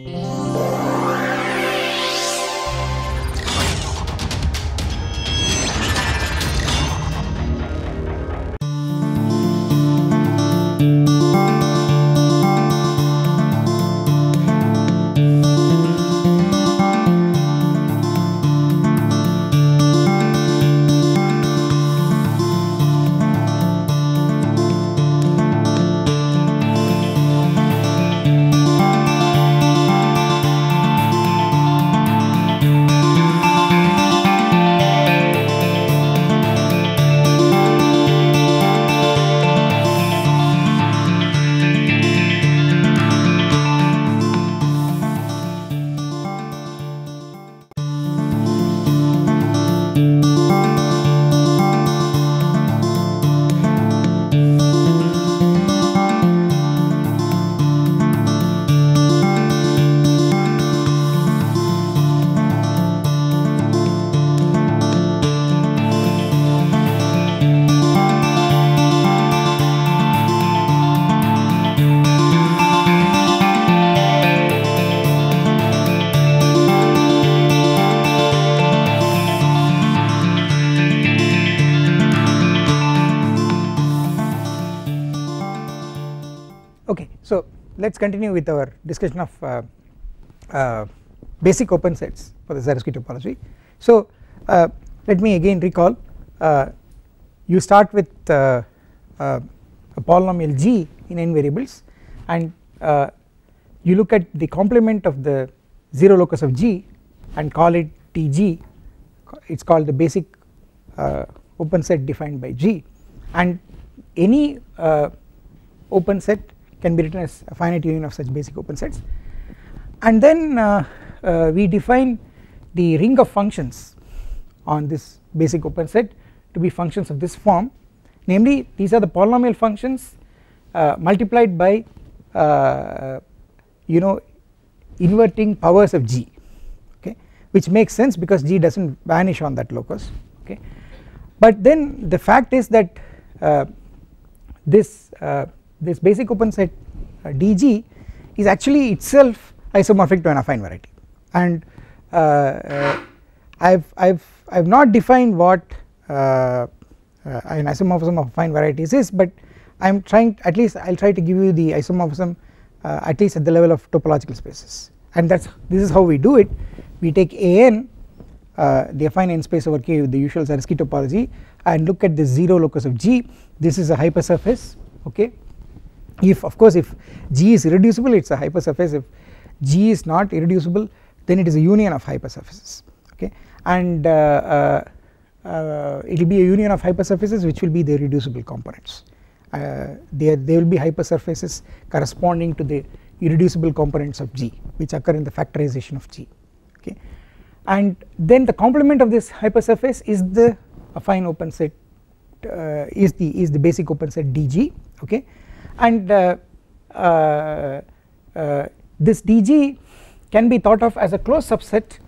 okay so let us continue with our discussion of uh, uh, basic open sets for the Zariski topology. So uh, let me again recall uh, you start with uh, uh, a polynomial g in n variables and you look at the complement of the 0 locus of g and call it dg. It is called the basic open set defined by g. And any open set can be written as a finite union of such basic open sets. And then uh, uh, we define the ring of functions on this basic open set to be functions of this form. Namely these are the polynomial functions uh, multiplied by uh, you know inverting powers of g okay which makes sense because g does not vanish on that locus okay. But then the fact is that uh, this uh, this basic open set uh, dg is actually itself isomorphic to an affine variety. And uh, uh, I've I've I've not defined what uh, an isomorphism of affine varieties is but I'm trying at least I'll try to give you the isomorphism at least at the level of topological spaces. And that's this is how we do it. We take an uh, the affine n space over k with the usual Zariski topology and look at the 0 locus of g. This is a hypersurface okay if of course if g is irreducible it is a hypersurface if g is not irreducible then it is a union of hypersurfaces okay? And uh, uh, uh, it will be a union of hypersurfaces which will be the reducible components. Uh, there there will be hypersurfaces corresponding to the irreducible components of g which occur in the factorization of g okay? And then the complement of this hypersurface is the affine open set uh, is the is the basic open set dg okay and uh, uh, uh, this dg can be thought of as a closed subset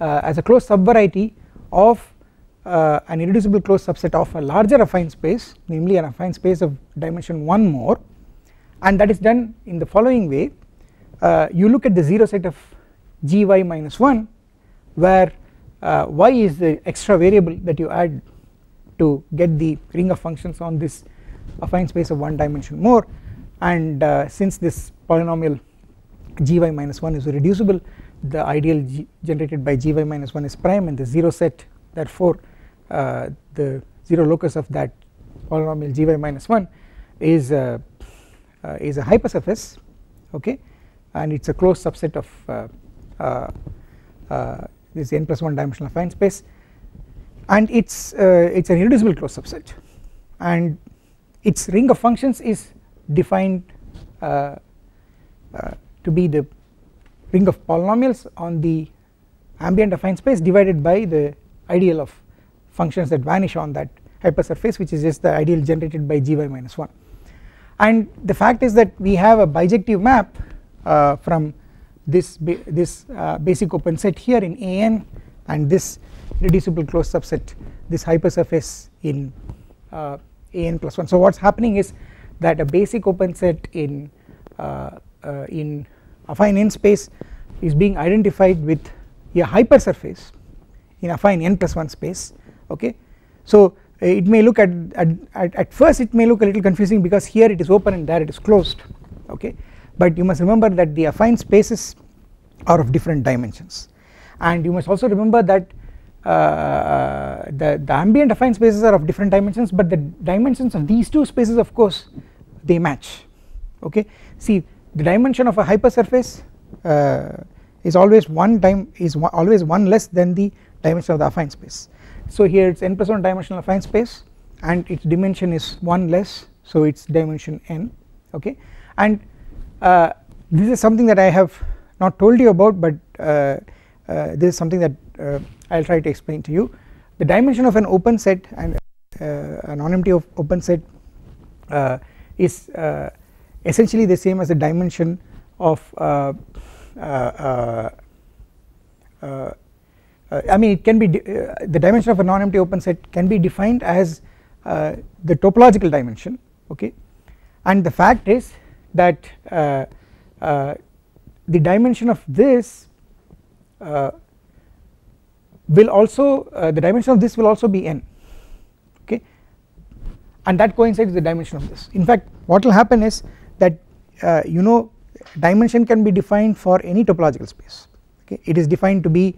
as a closed subvariety of an irreducible closed subset of a larger affine space namely an affine space of dimension 1 more. And that is done in the following way. You look at the 0 set of gy minus 1 where uh, y is the extra variable that you add to get the ring of functions on this affine space of one dimension more. And uh, since this polynomial gy minus 1 is reducible the ideal generated by gy minus 1 is prime and the 0 set therefore uh, the 0 locus of that polynomial gy minus 1 is uh, uh, is a hypersurface okay? And it is a closed subset of uh, uh, this n plus 1 dimensional affine space. And it's it's an irreducible closed subset. And its ring of functions is defined uh, uh, to be the ring of polynomials on the ambient affine space divided by the ideal of functions that vanish on that hypersurface which is just the ideal generated by gy minus 1 and the fact is that we have a bijective map uh, from this ba this uh, basic open set here in an and this reducible closed subset this hypersurface in uh, an plus 1 so what is happening is that a basic open set in uh, uh, in affine n space is being identified with a hypersurface in affine n plus 1 space okay. So it may look at, at, at first it may look a little confusing because here it is open and there it is closed okay? But you must remember that the affine spaces are of different dimensions. And you must also remember that uh, the, the ambient affine spaces are of different dimensions but the dimensions of these two spaces of course they match. Okay? See the dimension of a hypersurface uh, is always one time is always one less than the dimension of the affine space. So here it's n plus 1 dimensional affine space and its dimension is 1 less so its dimension n. Okay? And uh, this is something that I have not told you about but uh, uh, this is something that I will try to explain to you. The dimension of an open set and uh, a non-empty open set uh, is essentially the same as the dimension of I mean it can be the dimension of a non-empty open set can be defined as the topological dimension okay? And the fact is that uh, uh, the dimension of this uh, will also uh, the dimension of this will also be n okay? And that coincides with the dimension of this. In fact what will happen is that uh, you know dimension can be defined for any topological space okay? It is defined to be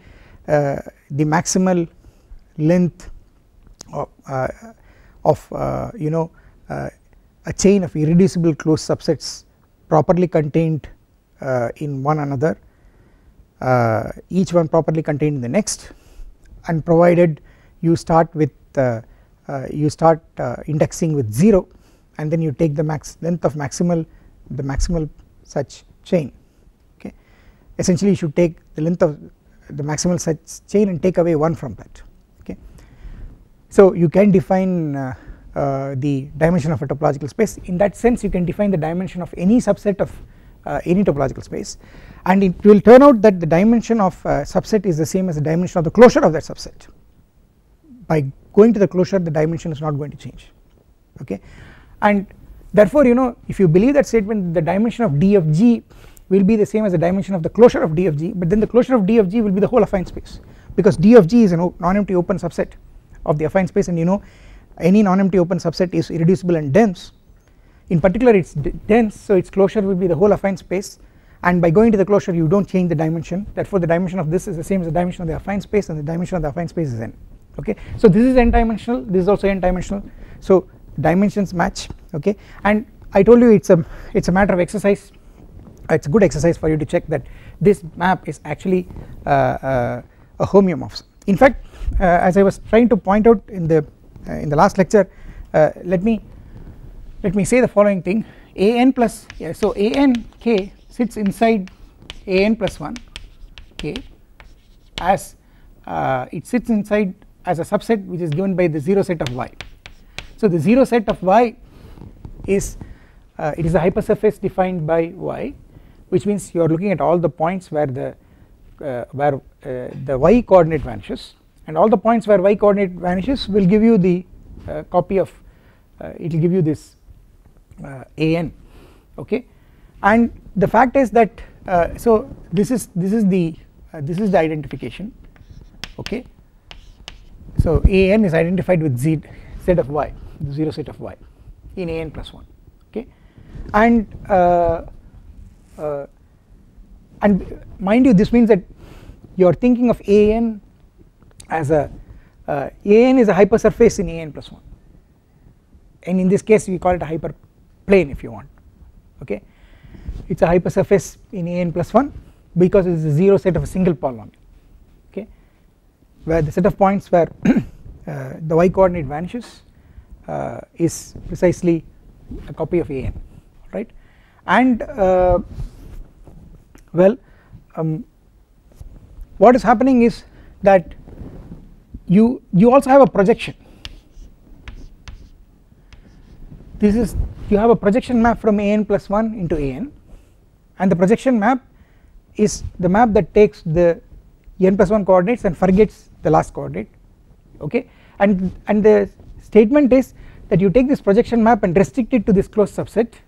uh, the maximal length of, of you know a chain of irreducible closed subsets properly contained uh, in one another uh, each one properly contained in the next and provided you start with uh, uh you start uh, indexing with 0 and then you take the max length of maximal the maximal such chain. Okay? Essentially you should take the length of the maximal such chain and take away 1 from that. Okay. So you can define uh, uh, the dimension of a topological space. In that sense you can define the dimension of any subset of uh, any topological space. And it will turn out that the dimension of a subset is the same as the dimension of the closure of that subset. By going to the closure the dimension is not going to change. Okay? And therefore you know if you believe that statement the dimension of d of g will be the same as the dimension of the closure of d of g but then the closure of d of g will be the whole affine space. Because d of g is a non-empty open subset of the affine space and you know any non-empty open subset is irreducible and dense in particular it is dense so its closure will be the whole affine space. And by going to the closure you do not change the dimension. Therefore the dimension of this is the same as the dimension of the affine space and the dimension of the affine space is n. Okay. So this is n dimensional this is also n dimensional so dimensions match. Okay? And I told you it is a it is a matter of exercise. It is a good exercise for you to check that this map is actually uh, uh, a homeomorphism. In fact uh, as I was trying to point out in the uh, in the last lecture uh, let me let me say the following thing an plus yeah, so an k sits inside an plus 1 k as uh, it sits inside as a subset which is given by the 0 set of y. So the 0 set of y is uh, it is a hypersurface defined by y which means you are looking at all the points where the uh, where uh, the y coordinate vanishes and all the points where y coordinate vanishes will give you the uh, copy of uh, it will give you this an okay? And the fact is that uh, so this is this is the uh, this is the identification okay? So an is identified with z set of y the 0 set of y in an plus 1 okay? And uh, and mind you this means that you are thinking of an as a uh, an is a hypersurface in an plus 1 and in this case we call it a hyperplane if you want okay? It is a hypersurface in an plus 1 because it is a 0 set of a single polynomial okay? Where the set of points where uh, the y coordinate vanishes uh, is precisely a copy of an right? And uh, well um, what is happening is that you you also have a projection this is you have a projection map from an plus 1 into an and the projection map is the map that takes the n plus 1 coordinates and forgets the last coordinate okay? And and the statement is that you take this projection map and restrict it to this closed subset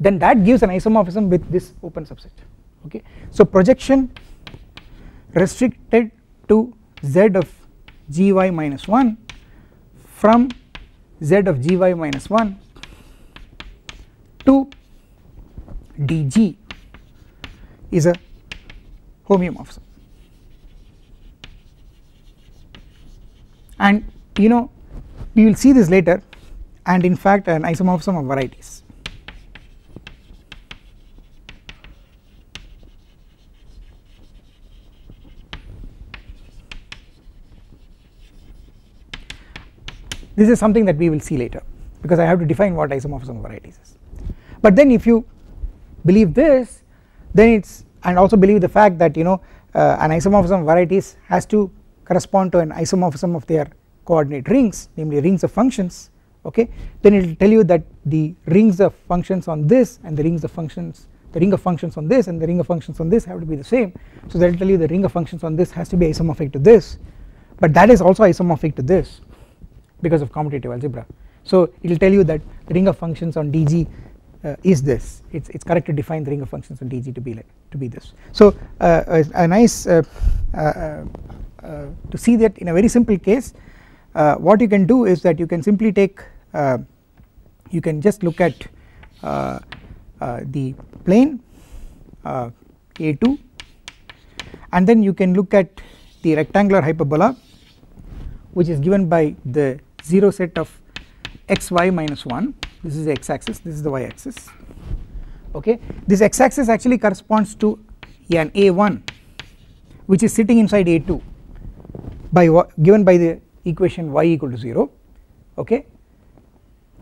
then that gives an isomorphism with this open subset okay? So projection restricted to z of gy minus 1 from z of gy minus 1 to dg is a homeomorphism and you know we will see this later and in fact an isomorphism of varieties. This is something that we will see later because I have to define what isomorphism varieties is. But then if you believe this then it's and also believe the fact that you know uh, an isomorphism of varieties has to correspond to an isomorphism of their coordinate rings namely rings of functions okay? Then it will tell you that the rings of functions on this and the rings of functions the ring of functions on this and the ring of functions on this have to be the same. So that will tell you the ring of functions on this has to be isomorphic to this. But that is also isomorphic to this because of commutative algebra. So it will tell you that the ring of functions on dg uh, is this. It's it's correct to define the ring of functions on dg to be like to be this. So uh, a, a, nice uh, uh, uh, to see that in a very simple case uh, what you can do is that you can simply take you can just look at the plane uh, A2 and then you can look at the rectangular hyperbola which is given by the 0 set of xy minus 1 this is the x axis this is the y axis okay? This x axis actually corresponds to an A1 which is sitting inside A2 by given by the equation y equal to 0 okay?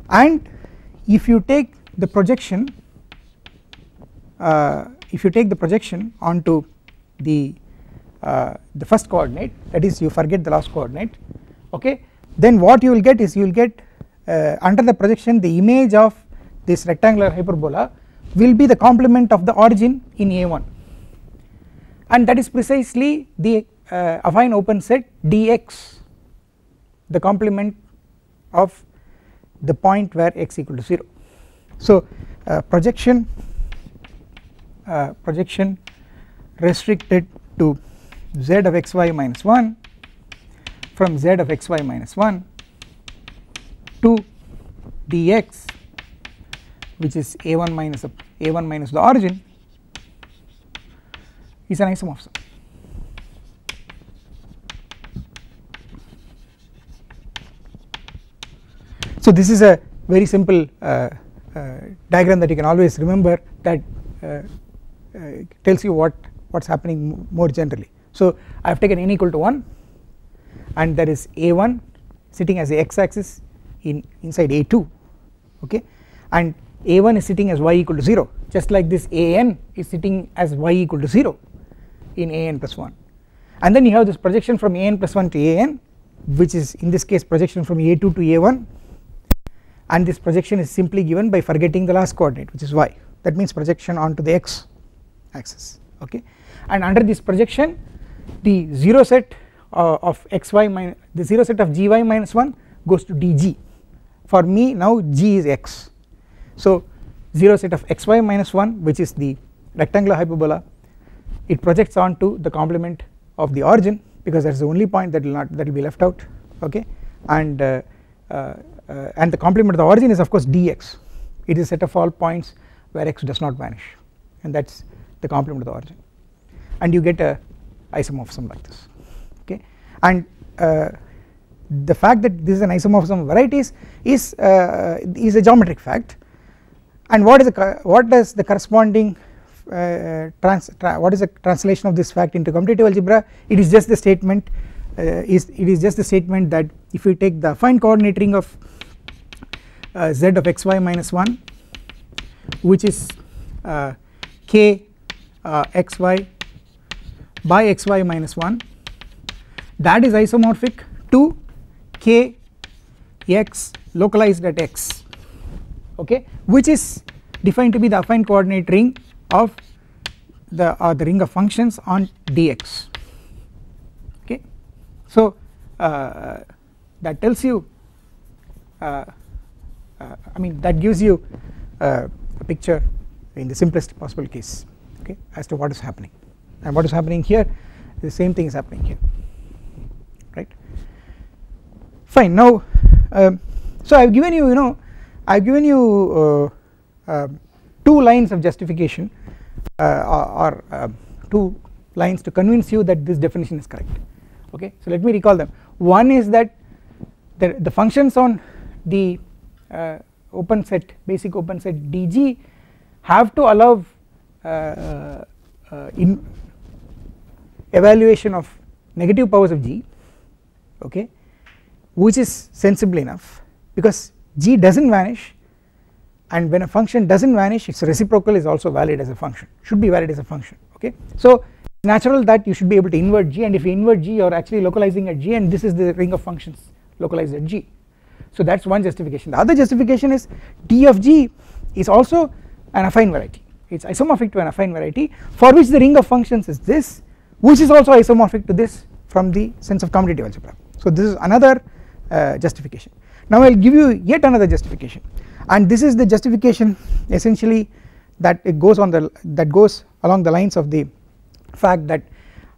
And if you take the projection uh, if you take the projection onto the uh, the first coordinate that is you forget the last coordinate. Okay then what you will get is you will get uh, under the projection the image of this rectangular hyperbola will be the complement of the origin in A1 and that is precisely the uh, affine open set dx the complement of the point where x equal to 0. So uh, projection uh, projection restricted to z of xy minus 1 from z of xy minus 1 to dx which is a1 minus a1 minus the origin is an isomorphism. So this is a very simple uh, uh, diagram that you can always remember that uh, uh tells you what what is happening more generally. So I have taken n equal to 1 and there is a1 sitting as the x axis in inside a2 okay? And a1 is sitting as y equal to 0 just like this an is sitting as y equal to 0 in an plus 1 and then you have this projection from an plus 1 to an which is in this case projection from a2 to a1 and this projection is simply given by forgetting the last coordinate which is y. That means projection onto the x axis okay? And under this projection the 0 set uh, of xy minus the 0 set of gy minus 1 goes to dg. For me now g is x. So 0 set of xy minus 1 which is the rectangular hyperbola it projects onto the complement of the origin because that is the only point that will not that will be left out okay? And uh, uh, uh, and the complement of the origin is of course dx. It is set of all points where x does not vanish and that is the complement of the origin. And you get a isomorphism like this and uh, the fact that this is an isomorphism of varieties is uh, is a geometric fact. And what is the what does the corresponding uh, trans tra what is the translation of this fact into commutative algebra? It is just the statement uh, is it is just the statement that if we take the affine coordinate ring of uh, z of xy minus 1 which is uh, k xy by xy minus 1 that is isomorphic to k x localized at x okay which is defined to be the affine coordinate ring of the uh, the ring of functions on dx okay. So uh, that tells you uh, uh, I mean that gives you uh, a picture in the simplest possible case okay as to what is happening. And what is happening here the same thing is happening here right fine. Now um, so I have given you you know I have given you uh, uh, two lines of justification uh, or, uh, two lines to convince you that this definition is correct. Okay? So let me recall them. One is that the, the functions on the uh, open set basic open set dg have to allow uh, in evaluation of negative powers of g. Okay which is sensible enough because g does not vanish and when a function does not vanish its reciprocal is also valid as a function should be valid as a function okay. So natural that you should be able to invert g and if you invert g you are actually localizing at g and this is the ring of functions localized at g. So that is one justification the other justification is d of g is also an affine variety it is isomorphic to an affine variety for which the ring of functions is this which is also isomorphic to this from the sense of commutative algebra. So this is another uh, justification. Now I will give you yet another justification. And this is the justification essentially that it goes on the that goes along the lines of the fact that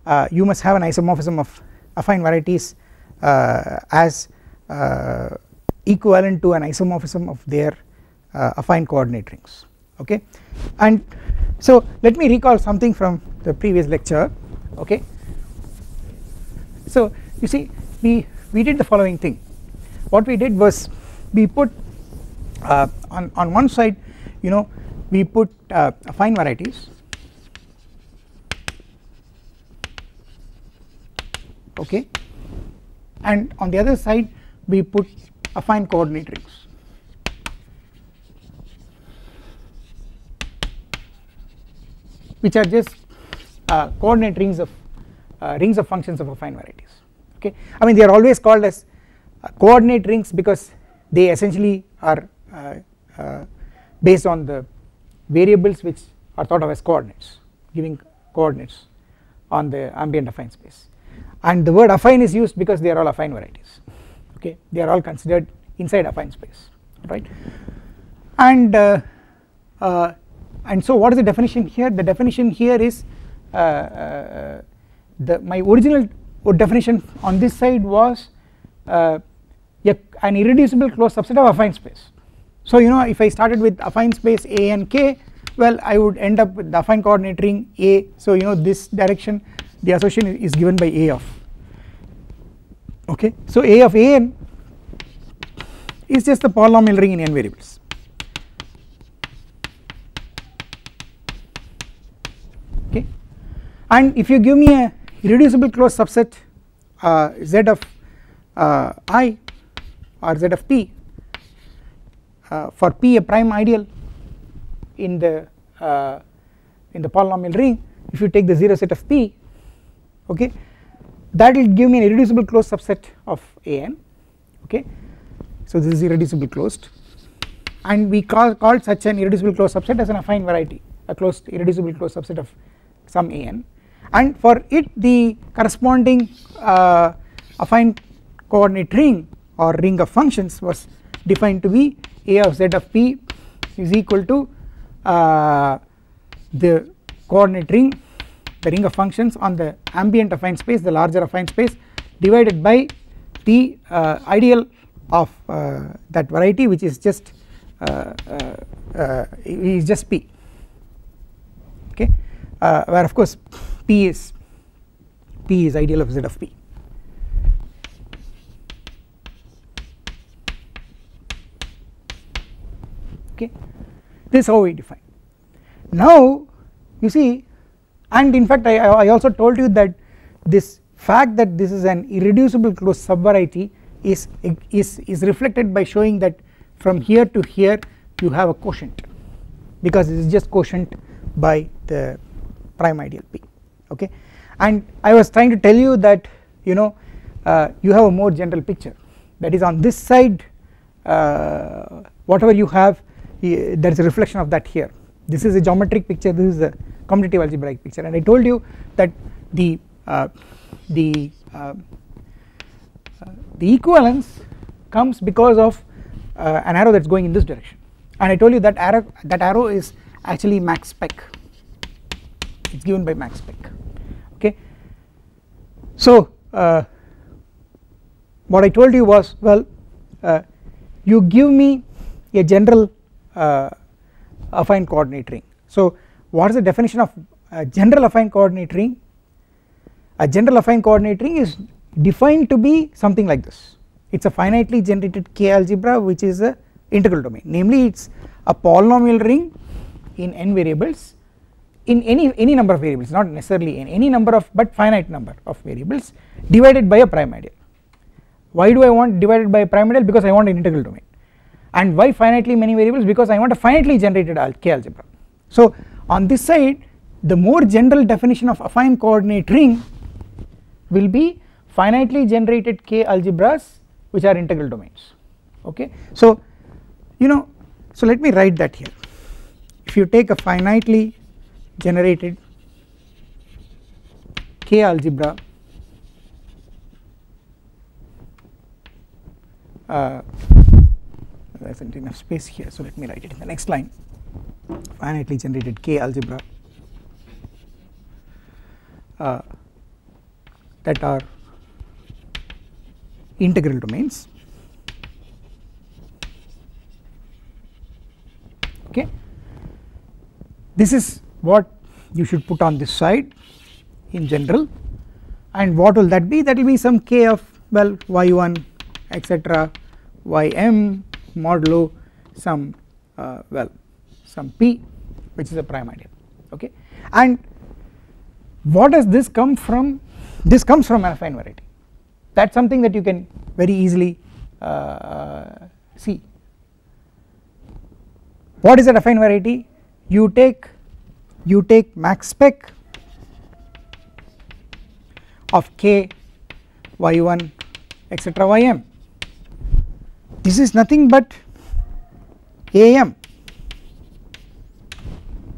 uh, you must have an isomorphism of affine varieties uh, as uh, equivalent to an isomorphism of their uh, affine coordinate rings. Okay? And so let me recall something from the previous lecture. Okay? So you see we we did the following thing. What we did was we put uh, on on one side you know we put uh, affine varieties. Okay? And on the other side we put affine coordinate rings. Which are just uh, coordinate rings of uh, rings of functions of affine varieties okay? I mean they are always called as uh, coordinate rings because they essentially are uh, uh, based on the variables which are thought of as coordinates giving coordinates on the ambient affine space. And the word affine is used because they are all affine varieties. Okay? They are all considered inside affine space right? And uh, uh, and so what is the definition here? The definition here is uh, uh the my original definition on this side was uh, a, an irreducible closed subset of affine space. So you know if I started with affine space a and k well I would end up with the affine coordinate ring a. So you know this direction the association is given by a of okay. So a of a n is just the polynomial ring in n variables. Okay. And if you give me a irreducible closed subset uh, z of uh, i or z of p uh, for p a prime ideal in the uh, in the polynomial ring if you take the 0 set of p okay that will give me an irreducible closed subset of an okay. So this is irreducible closed and we call called such an irreducible closed subset as an affine variety a closed irreducible closed subset of some an and for it the corresponding uh, affine coordinate ring or ring of functions was defined to be a of z of p is equal to uh, the coordinate ring the ring of functions on the ambient affine space the larger affine space divided by the uh, ideal of uh, that variety which is just uh, uh, uh is just p. Okay? Where of course p is p is ideal of z of p. Okay? This is how we define. Now you see and in fact I, I also told you that this fact that this is an irreducible closed subvariety is, is, is reflected by showing that from here to here you have a quotient. Because it is just quotient by the prime ideal p okay? And I was trying to tell you that you know uh, you have a more general picture. That is on this side uh, whatever you have there is a reflection of that here. This is a geometric picture. This is a commutative algebraic picture. And I told you that the uh, the uh, the equivalence comes because of uh, an arrow that is going in this direction. And I told you that arrow that arrow is actually max spec. It is given by max spec. So uh, what I told you was well uh, you give me a general uh, affine coordinate ring. So what is the definition of a general affine coordinate ring? A general affine coordinate ring is defined to be something like this it is a finitely generated K algebra which is a integral domain namely it is a polynomial ring in n variables in any any number of variables not necessarily in any number of but finite number of variables divided by a prime ideal. Why do I want divided by a prime ideal because I want an integral domain and why finitely many variables because I want a finitely generated K algebra. So on this side the more general definition of affine coordinate ring will be finitely generated K algebras which are integral domains okay. So you know so let me write that here if you take a finitely generated K algebra uh, there isn't enough space here so let me write it in the next line. Finitely generated K algebra uh, that are integral domains. Okay. This is what you should put on this side in general. And what will that be? That will be some k of well y1 etc ym modulo some uh, well some p which is a prime ideal okay? And what does this come from? This comes from an affine variety. That is something that you can very easily uh, see. What is a affine variety? You take you take max spec of k y1 etc ym this is nothing but am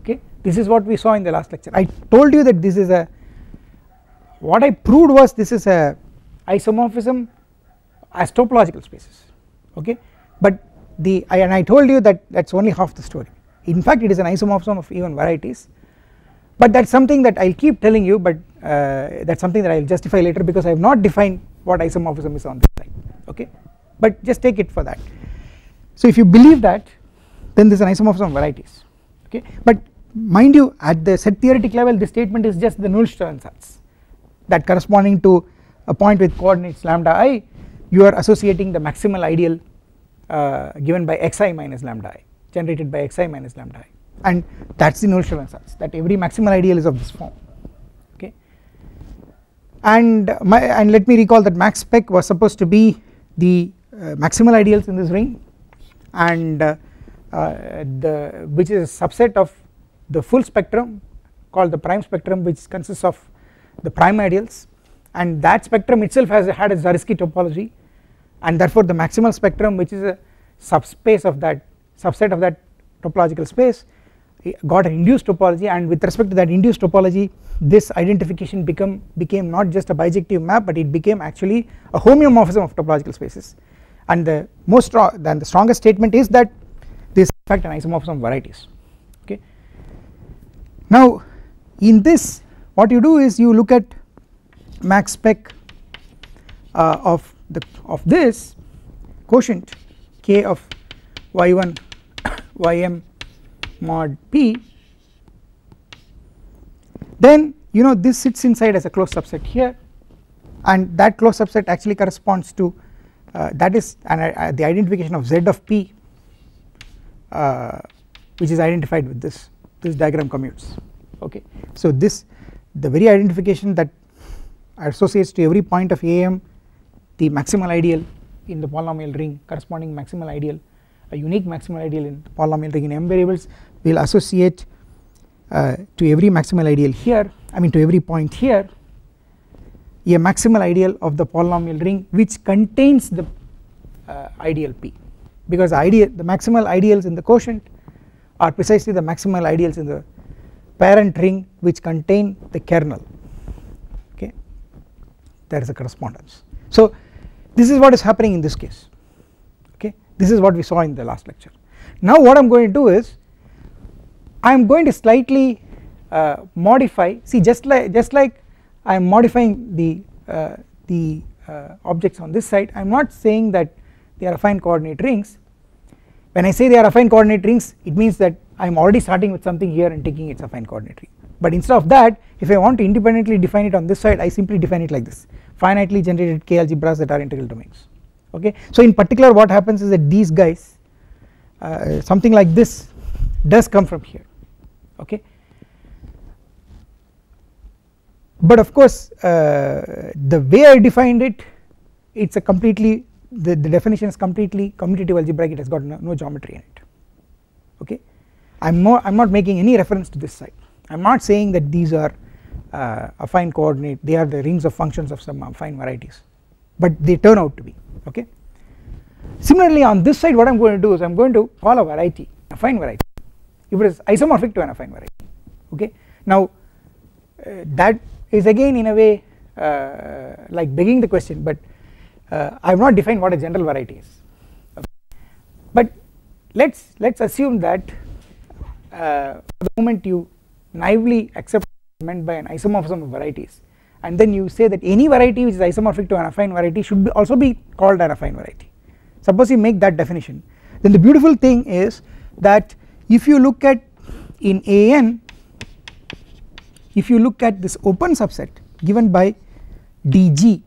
okay? This is what we saw in the last lecture. I told you that this is a what I proved was this is a isomorphism as topological spaces. Okay? But the I, and I told you that that is only half the story in fact it is an isomorphism of even varieties. But that is something that I will keep telling you but uh, that is something that I will justify later because I have not defined what isomorphism is on this side okay? But just take it for that. So if you believe that then there is an isomorphism of varieties okay? But mind you at the set theoretic level this statement is just the Nullstellensatz that corresponding to a point with coordinates lambda i you are associating the maximal ideal uh, given by xi minus lambda i generated by xi minus lambda i. And that is the Nullstellensatz that every maximal ideal is of this form okay? And my and let me recall that max spec was supposed to be the uh, maximal ideals in this ring and uh, uh, the which is a subset of the full spectrum called the prime spectrum which consists of the prime ideals. And that spectrum itself has had a Zariski topology and therefore the maximal spectrum which is a subspace of that subset of that topological space got an induced topology and with respect to that induced topology this identification become became not just a bijective map but it became actually a homeomorphism of topological spaces and the most then the strongest statement is that this in fact an isomorphism of varieties okay. Now in this what you do is you look at max spec uh, of the of this quotient k of y1 ym mod p. Then you know this sits inside as a closed subset here. And that closed subset actually corresponds to uh, that is an, uh, the identification of z of p uh, which is identified with this this diagram commutes. Okay. So this the very identification that associates to every point of am the maximal ideal in the polynomial ring corresponding maximal ideal a unique maximal ideal in ring in m variables will associate uh, to every maximal ideal here I mean to every point here a maximal ideal of the polynomial ring which contains the uh, ideal p. Because ideal the maximal ideals in the quotient are precisely the maximal ideals in the parent ring which contain the kernel. Okay? There is a correspondence. So this is what is happening in this case this is what we saw in the last lecture. Now what I am going to do is I am going to slightly uh, modify see just like just like I am modifying the uh, the uh, objects on this side I am not saying that they are affine coordinate rings. When I say they are affine coordinate rings it means that I am already starting with something here and taking its affine coordinate ring. But instead of that if I want to independently define it on this side I simply define it like this. Finitely generated k algebras that are integral domains okay? So in particular what happens is that these guys uh, something like this does come from here. Okay? But of course uh, the way I defined it it's a completely the, the definition is completely commutative algebraic. It has got no, no geometry in it. Okay? I'm more I'm not making any reference to this side. I'm not saying that these are uh, affine coordinate. They are the rings of functions of some affine varieties but they turn out to be okay? Similarly on this side what I'm going to do is I'm going to call a variety a affine variety. If it is isomorphic to an affine variety okay? Now uh, that is again in a way uh, like begging the question but uh, I have not defined what a general variety is okay. but let's let's assume that uh, the moment you naively accept meant by an isomorphism of varieties and then you say that any variety which is isomorphic to an affine variety should be also be called an affine variety. Suppose you make that definition. Then the beautiful thing is that if you look at in an if you look at this open subset given by dg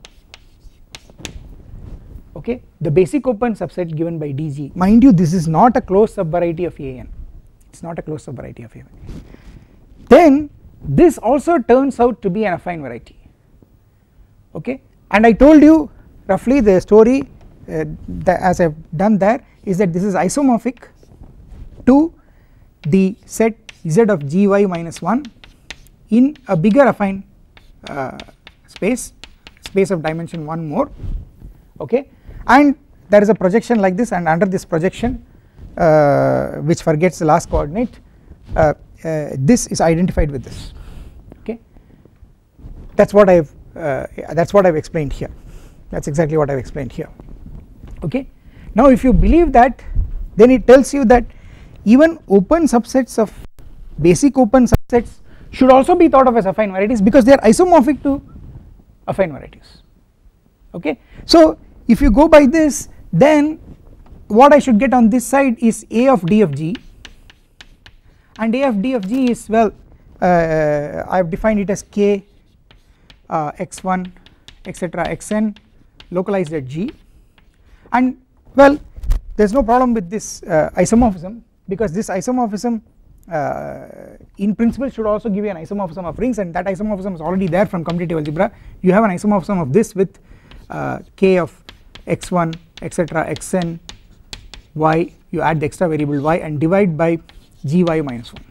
okay the basic open subset given by dg mind you this is not a closed subvariety of an it is not a closed subvariety of an then this also turns out to be an affine variety okay? And I told you roughly the story uh, as I have done there is that this is isomorphic to the set z of gy minus 1 in a bigger affine uh, space space of dimension 1 more okay? And there is a projection like this and under this projection uh, which forgets the last coordinate uh, uh, this is identified with this okay? That is what I have that is what I have explained here that is exactly what I have explained here okay. Now if you believe that then it tells you that even open subsets of basic open subsets should also be thought of as affine varieties because they are isomorphic to affine varieties okay. So if you go by this then what I should get on this side is a of d of g and a of d of g is well uh, I have defined it as k uh, x1 etc xn localized at g. And well there is no problem with this uh, isomorphism because this isomorphism uh, in principle should also give you an isomorphism of rings and that isomorphism is already there from commutative algebra. You have an isomorphism of this with uh, k of x1 etc xn y. You add the extra variable y and divide by gy minus 1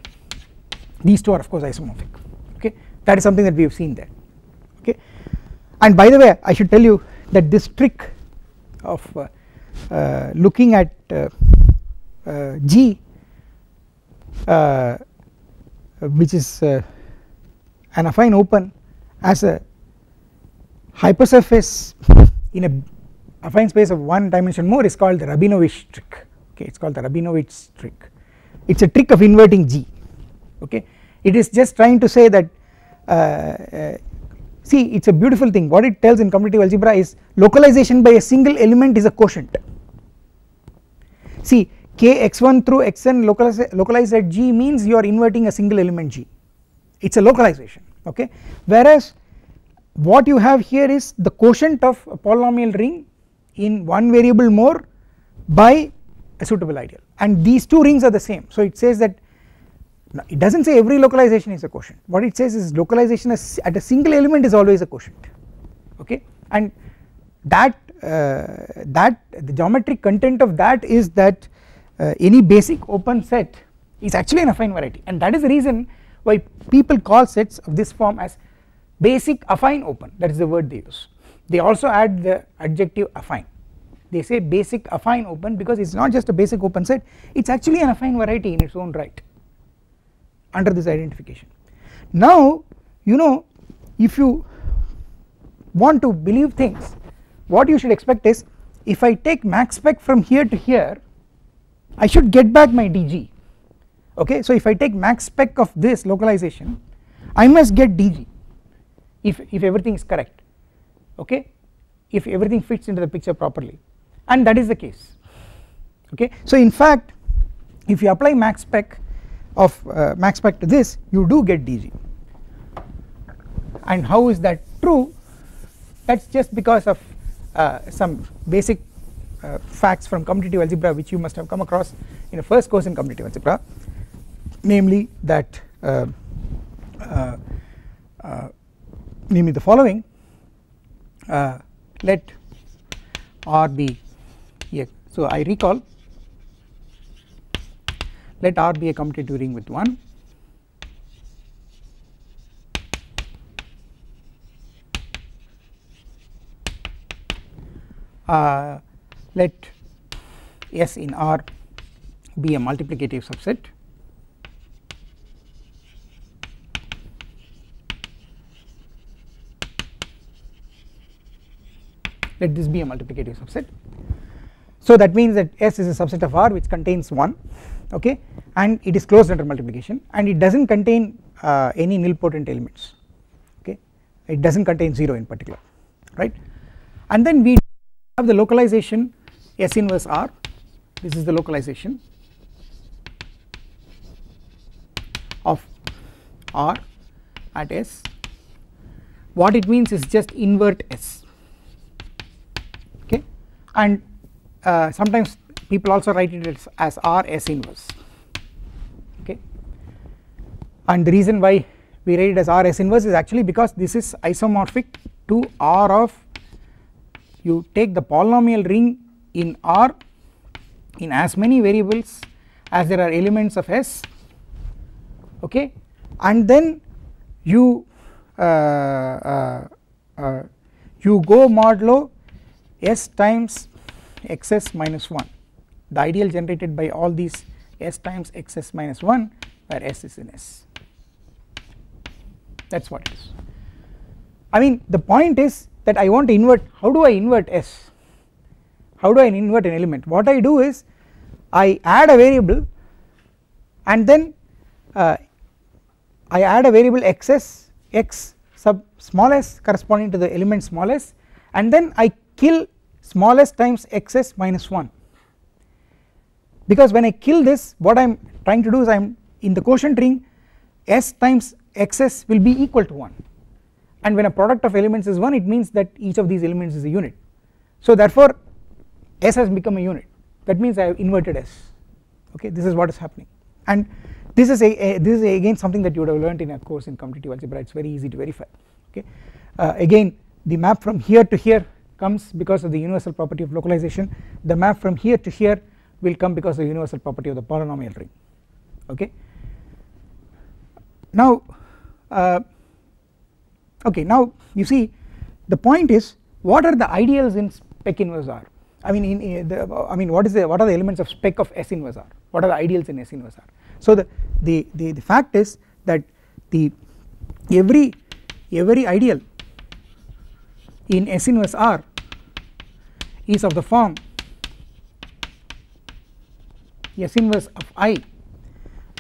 these two are of course isomorphic. Okay? That is something that we have seen there and by the way I should tell you that this trick of uh, uh, looking at uh, uh G uh, which is uh, an affine open as a hypersurface in a affine space of one dimension more is called the Rabinowitsch trick. Okay it is called the Rabinowitsch trick. It is a trick of inverting G. Okay it is just trying to say that see it is a beautiful thing. What it tells in commutative algebra is localization by a single element is a quotient. See k x1 through xn localized, at g means you are inverting a single element g. It is a localization okay? Whereas what you have here is the quotient of a polynomial ring in one variable more by a suitable ideal. And these two rings are the same. So it says that now it does not say every localization is a quotient. What it says is localization at a single element is always a quotient. Okay? And that uh, that the geometric content of that is that uh, any basic open set is actually an affine variety. And that is the reason why people call sets of this form as basic affine open. That is the word they use. They also add the adjective affine. They say basic affine open because it is not just a basic open set. It is actually an affine variety in its own right under this identification. Now you know if you want to believe things what you should expect is if I take max spec from here to here I should get back my dg okay? So if I take max spec of this localization I must get dg if, if everything is correct. Okay? If everything fits into the picture properly. And that is the case. Okay? So in fact if you apply max spec of uh, max spec to this you do get dg and how is that true? That is just because of uh, some basic uh, facts from commutative algebra which you must have come across in a first course in commutative algebra. Namely that uh, uh, uh namely the following let R be so I recall let R be a commutative ring with 1 uh, let S in R be a multiplicative subset. Let this be a multiplicative subset. So that means that S is a subset of R which contains 1 okay and it is closed under multiplication and it does not contain uh, any nilpotent elements okay. It does not contain 0 in particular right. And then we have the localization S inverse R this is the localization of R at S. What it means is just invert S okay. And uh, sometimes people also write it as, as R S inverse. Okay. And the reason why we write it as R S inverse is actually because this is isomorphic to R of you take the polynomial ring in R in as many variables as there are elements of S okay. And then you uh, uh, uh, you go modulo S times xs minus 1 the ideal generated by all these s times xs minus 1 where s is in s. That is what it is. I mean the point is that I want to invert how do I invert s? How do I invert an element? What I do is I add a variable and then uh, I add a variable xs x sub small s corresponding to the element small s and then I kill small s times xs minus 1 because when I kill this what I am trying to do is I am in the quotient ring s times xs will be equal to 1 and when a product of elements is 1 it means that each of these elements is a unit. So therefore s has become a unit. That means I have inverted s. Okay this is what is happening. And this is a, a this is a again something that you would have learned in a course in commutative algebra. It is very easy to verify. Okay? Uh, again the map from here to here comes because of the universal property of localization. The map from here to here will come because the universal property of the polynomial ring. Okay? Now uh, okay now you see the point is what are the ideals in spec inverse R? I mean in, in the, I mean what is the what are the elements of spec of S inverse R? What are the ideals in S inverse R? So the the the, the fact is that the every every ideal in S inverse R is of the form S inverse of I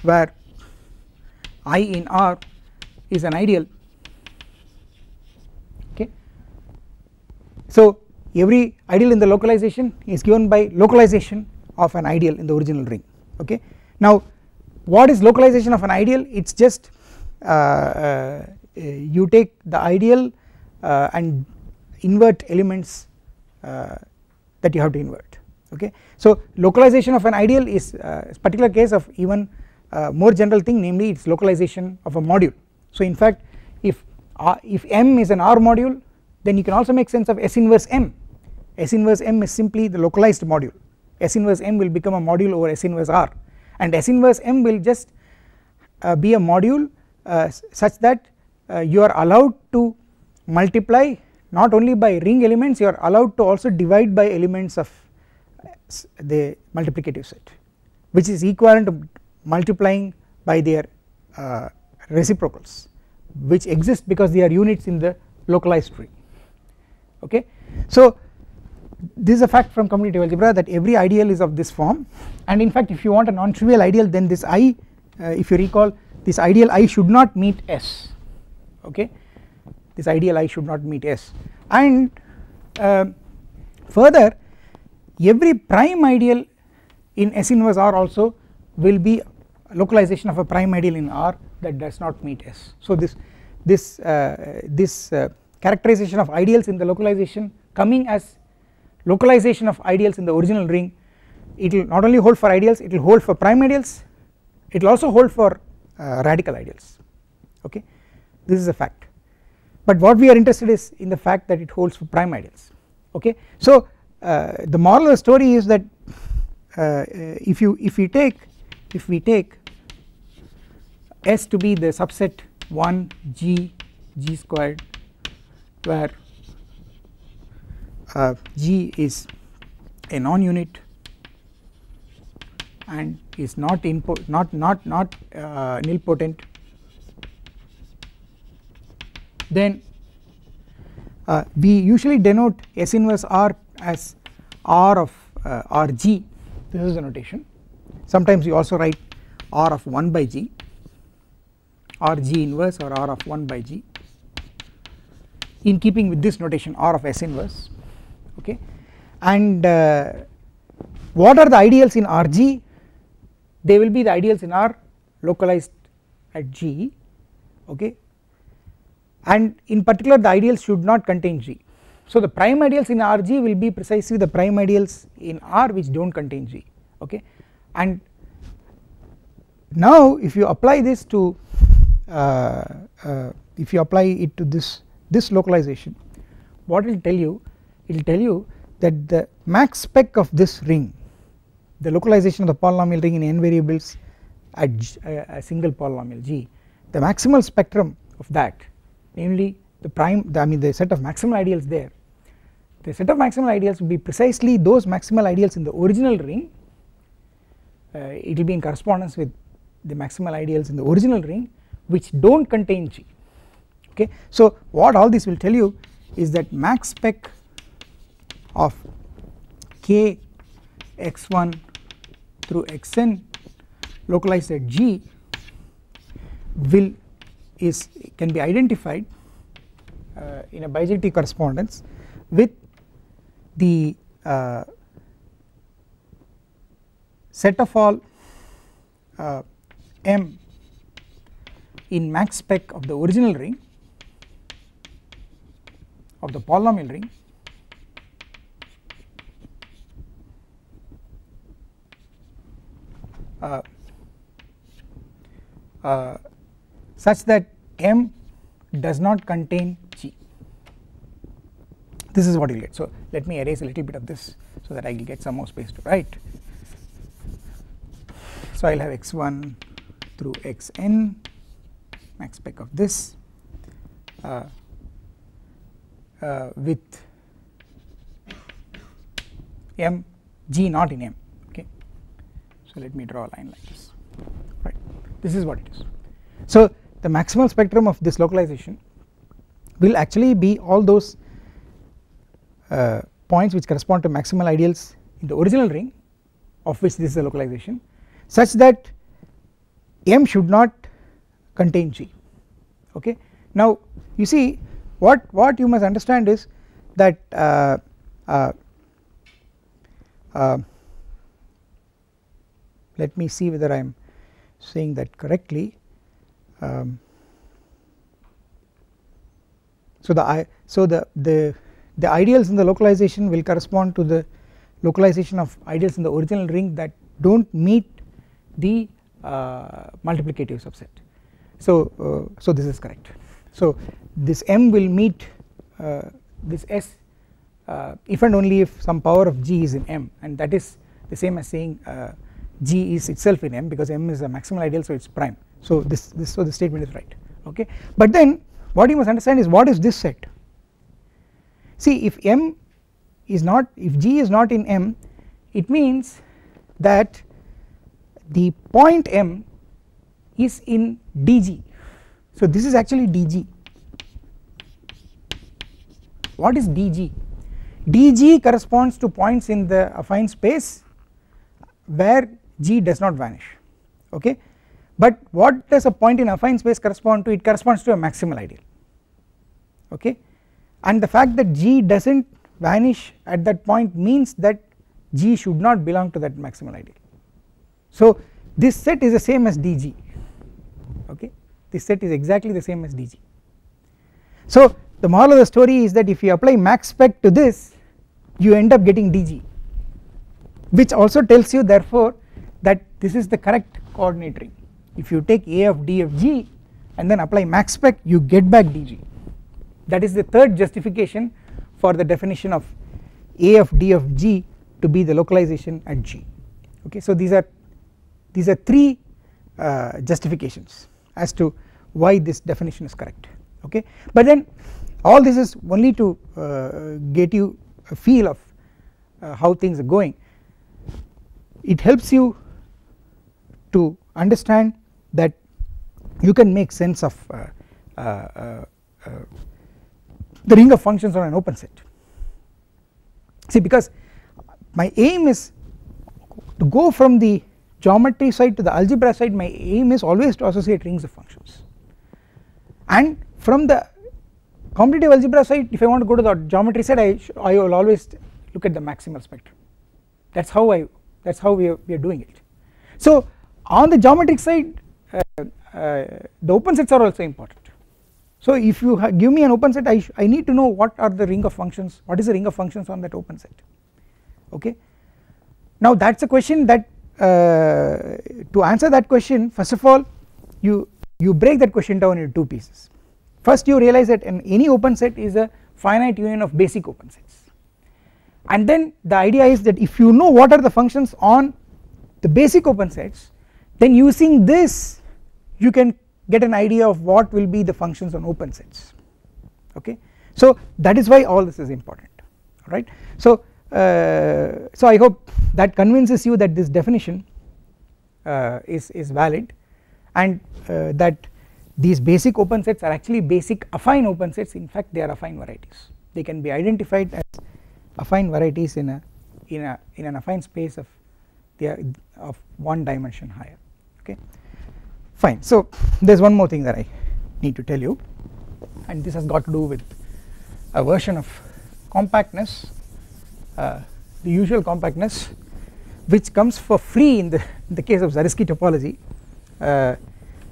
where I in R is an ideal okay. So every ideal in the localization is given by localization of an ideal in the original ring okay. Now what is localization of an ideal it is just uh, uh, you take the ideal uh, and invert elements uh, that you have to invert okay. So localization of an ideal is uh, a particular case of even uh, more general thing namely its localization of a module. So in fact if R, if M is an R module then you can also make sense of S inverse M S inverse M is simply the localized module S inverse M will become a module over S inverse R and S inverse M will just uh, be a module uh, such that uh, you are allowed to multiply not only by ring elements you are allowed to also divide by elements of the multiplicative set which is equivalent to multiplying by their uh, reciprocals which exist because they are units in the localized tree. Okay. So this is a fact from commutative algebra that every ideal is of this form. And in fact if you want a non-trivial ideal then this I uh, if you recall this ideal I should not meet S. Okay? This ideal I should not meet S. And uh, further every prime ideal in S inverse R also will be localization of a prime ideal in R that does not meet S. So this this uh, this uh, characterization of ideals in the localization coming as localization of ideals in the original ring it will not only hold for ideals it will hold for prime ideals it will also hold for uh, radical ideals. Okay? This is a fact. But what we are interested is in the fact that it holds for prime ideals. Okay? So uh, the moral of the story is that uh, if you if we take if we take S to be the subset 1 G G squared where uh, G is a non-unit and is not input not not not uh, nilpotent then uh, we usually denote S inverse R as R of uh, RG this is the notation. Sometimes we also write R of 1 by G or G inverse or R of 1 by G. In keeping with this notation R of S inverse okay? And uh, what are the ideals in Rg they will be the ideals in R localized at G okay? And in particular the ideals should not contain G so the prime ideals in Rg will be precisely the prime ideals in R which do not contain G okay? And now if you apply this to uh, uh, if you apply it to this this localization what it will tell you it will tell you that the max spec of this ring the localization of the polynomial ring in n variables at a single polynomial G the maximal spectrum of that namely the prime the, I mean the set of maximal ideals there. The set of maximal ideals will be precisely those maximal ideals in the original ring. Uh, it will be in correspondence with the maximal ideals in the original ring which do not contain G okay. So what all this will tell you is that max spec of k x1 through xn localized at G will is can be identified in a bijective correspondence with the uh, set of all uh, m in max spec of the original ring of the polynomial ring uh, uh, such that M does not contain this is what you get. So let me erase a little bit of this so that I will get some more space to write. So I will have x1 through xn max spec of this uh, uh, with m g not in m okay? So let me draw a line like this right? This is what it is. So the maximal spectrum of this localization will actually be all those uh, points which correspond to maximal ideals in the original ring of which this is a localization such that M should not contain G okay. Now you see what what you must understand is that uh, uh, uh, let me see whether I am saying that correctly um, so the I so the the the ideals in the localization will correspond to the localization of ideals in the original ring that do not meet the uh, multiplicative subset. So uh, so this is correct. So this m will meet uh, this s uh, if and only if some power of g is in m and that is the same as saying uh, g is itself in m because m is a maximal ideal so it is prime. So this this so the statement is right. Okay? But then what you must understand is what is this set see if m is not if g is not in m it means that the point m is in dg so this is actually dg what is dg dg corresponds to points in the affine space where g does not vanish okay? But what does a point in affine space correspond to? It corresponds to a maximal ideal okay and the fact that G does not vanish at that point means that G should not belong to that maximal ideal. So this set is the same as dg okay this set is exactly the same as dg. So the moral of the story is that if you apply max spec to this you end up getting dg which also tells you therefore that this is the correct coordinate ring if you take a of d of g and then apply max spec you get back dg that is the third justification for the definition of a of d of g to be the localization at g. Okay so these are these are three uh, justifications as to why this definition is correct. Okay but then all this is only to uh, get you a feel of uh, how things are going. It helps you to understand that you can make sense of uh, uh, uh, the ring of functions on an open set. See because my aim is to go from the geometry side to the algebra side my aim is always to associate rings of functions. And from the commutative algebra side if I want to go to the geometry side I, I will always look at the maximal spectrum. That is how I that is how we are, we are doing it. So on the geometric side uh, uh, the open sets are also important so if you give me an open set I, I need to know what are the ring of functions what is the ring of functions on that open set. Okay? Now that is a question that uh, to answer that question first of all you you break that question down into two pieces. First you realize that in any open set is a finite union of basic open sets. And then the idea is that if you know what are the functions on the basic open sets then using this you can get an idea of what will be the functions on open sets. Okay? So that is why all this is important. Right so uh, so I hope that convinces you that this definition uh, is, is valid and uh, that these basic open sets are actually basic affine open sets. In fact they are affine varieties. They can be identified as affine varieties in a in a in an affine space of the of one dimension higher. Okay fine. So there is one more thing that I need to tell you. And this has got to do with a version of compactness uh, the usual compactness which comes for free in the, in the case of Zariski topology. Uh,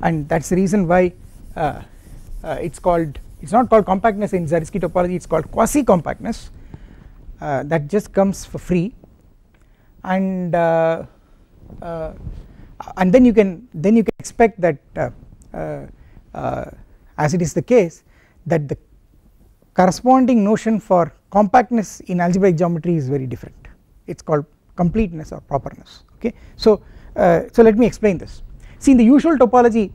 and that is the reason why uh, uh it is called it is not called compactness in Zariski topology it is called quasi compactness uh, that just comes for free. And uh, and then you can then you can expect that as it is the case that the corresponding notion for compactness in algebraic geometry is very different. It is called completeness or properness okay. So, uh, so let me explain this. See in the usual topology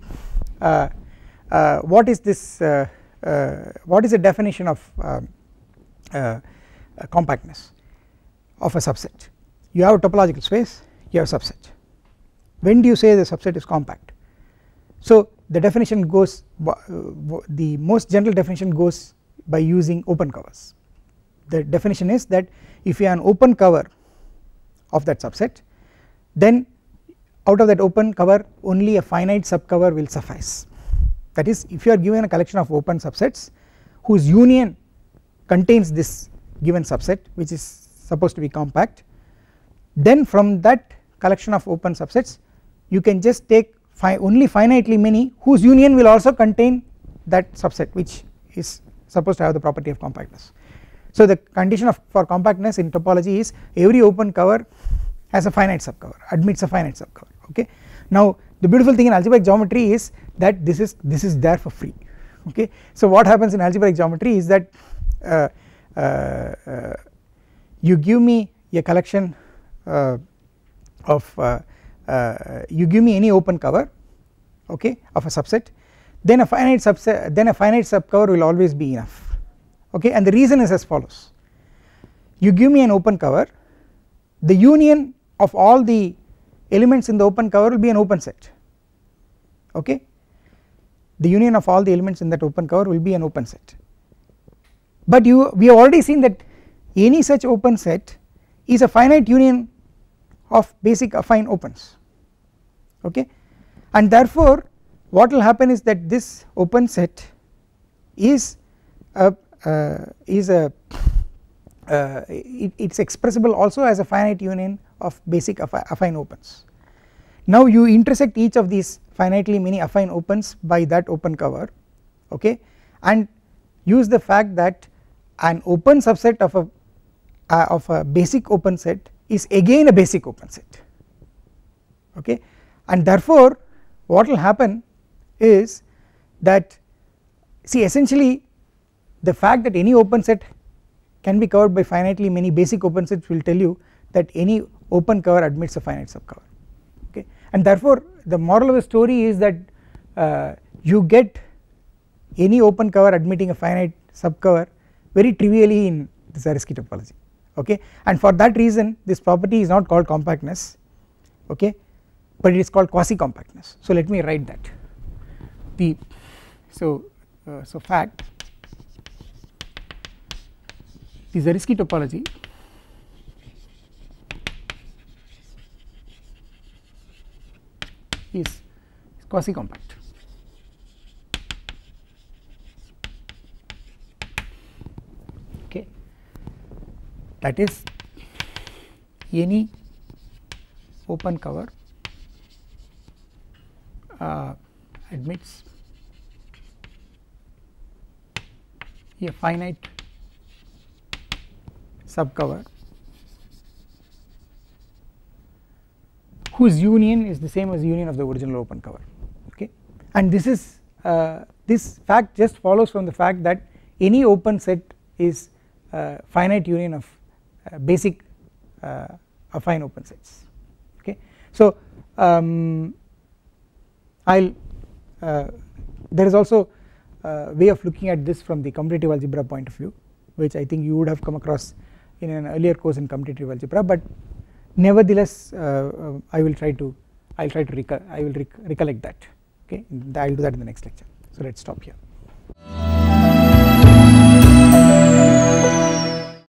uh, uh, what is this uh, uh, what is the definition of uh, compactness of a subset? You have a topological space you have a subset. When do you say the subset is compact so the definition goes uh, the most general definition goes by using open covers. The definition is that if you have an open cover of that subset then out of that open cover only a finite subcover will suffice. That is if you are given a collection of open subsets whose union contains this given subset which is supposed to be compact then from that collection of open subsets you can just take fi only finitely many whose union will also contain that subset which is supposed to have the property of compactness so the condition of for compactness in topology is every open cover has a finite subcover admits a finite subcover okay. Now the beautiful thing in algebraic geometry is that this is this is there for free okay. So what happens in algebraic geometry is that uh, uh, uh, you give me a collection uh, of uh, Uh, you give me any open cover okay of a subset then a finite subset then a finite subcover will always be enough okay and the reason is as follows. You give me an open cover the union of all the elements in the open cover will be an open set okay. The union of all the elements in that open cover will be an open set. But you we have already seen that any such open set is a finite union of basic affine opens okay and therefore what will happen is that this open set is a uh, is a uh, it, it's expressible also as a finite union of basic affine opens. Now you intersect each of these finitely many affine opens by that open cover okay and use the fact that an open subset of a uh, of a basic open set is again a basic open set okay? And therefore what will happen is that see essentially the fact that any open set can be covered by finitely many basic open sets will tell you that any open cover admits a finite subcover okay? And therefore the moral of the story is that uh, you get any open cover admitting a finite subcover very trivially in the Zariski topology okay? And for that reason this property is not called compactness okay? But it is called quasi compactness so let me write that. The so uh, so fact the Zariski topology is quasi compact okay that is any open cover uh, admits a finite subcover whose union is the same as union of the original open cover okay? And this is uh, this fact just follows from the fact that any open set is uh, finite union of basic uh, affine open sets. Okay? So um, I'll uh, there is also a way of looking at this from the commutative algebra point of view which I think you would have come across in an earlier course in commutative algebra but nevertheless uh, uh, I will try to I will try to I will rec recollect that. Okay? I will do that in the next lecture. So let us stop here.